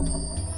Gracias.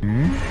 Hmm?